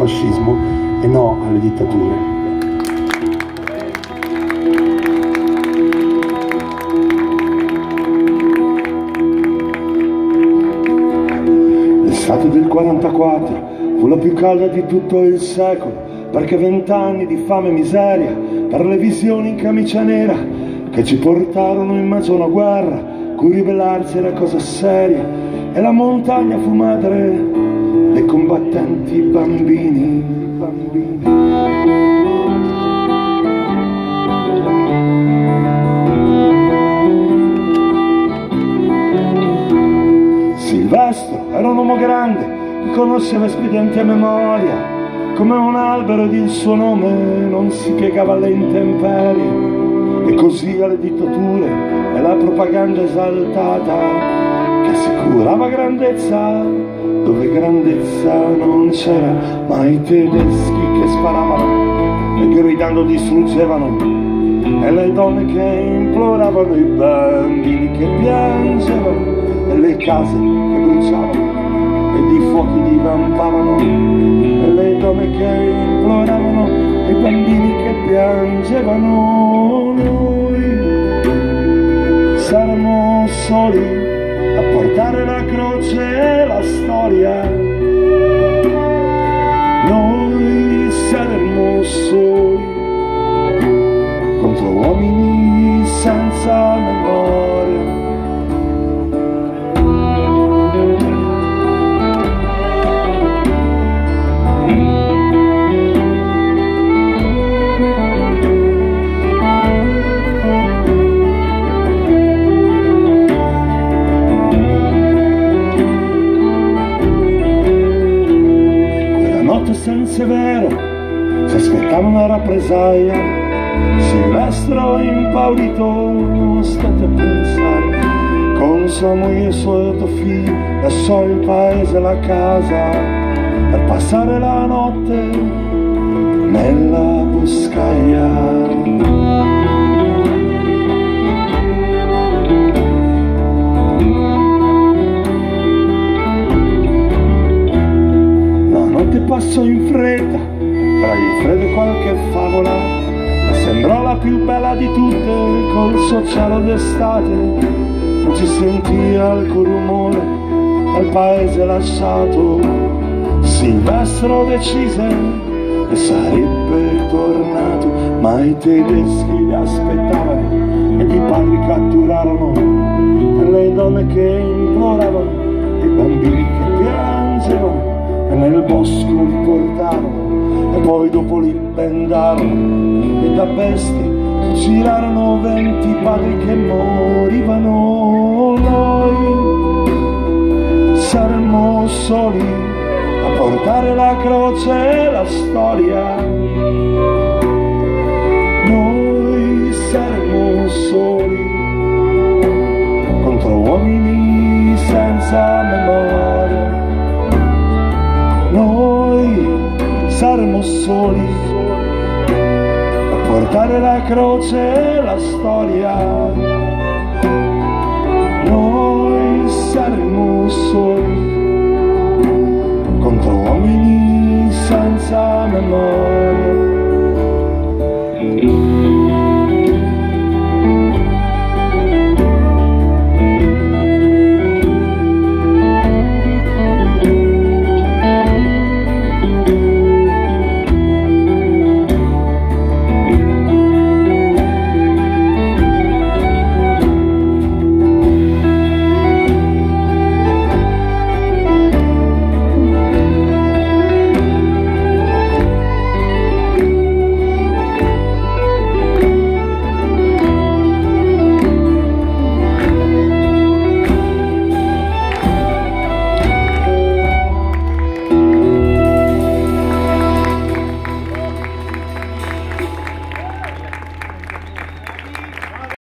fascismo e no alle dittature. L'estate del 44 fu la più calda di tutto il secolo, perché vent'anni di fame e miseria, per le visioni in camicia nera, che ci portarono in mezzo a una guerra, cui ribellarsi era cosa seria, e la montagna fu madre dei combattenti bambini, bambini. Silvestro era un uomo grande, conosceva espedienti a memoria, come un albero ed il suo nome non si piegava alle intemperie, e così alle dittature e la propaganda esaltata che assicurava grandezza dove grandezza non c'era, ma i tedeschi che sparavano e gridando distruggevano, e le donne che imploravano, i bambini che piangevano, e le case che bruciavano ed i fuochi divampavano e le donne che imploravano e i bambini che piangevano. Noi saremo soli portare la croce e la storia. Noi saremo soli contro uomini senza senza vero si aspettava una rappresaglia Silvestro impaurito state a pensare. Con sua moglie e i suoi otto figli lasciò il paese e la casa per passare la notte nella boscaglia passò in fretta. Tra il freddo e qualche favola e sembrò la più bella di tutte col suo cielo d'estate. Non si sentì alcun rumore al paese lasciato. Silvestro decise che sarebbe tornato ma i tedeschi li aspettavano ed i padri catturarono. E le donne che imploravano e i bambini che piangevano e nel bosco li portarono e poi dopo li bendarono e da bestie girarono venti padri che morivano noi. Saremmo soli a portare la croce e la storia soli a portare la croce e la storia. Noi saremo soli contro uomini senza memoria.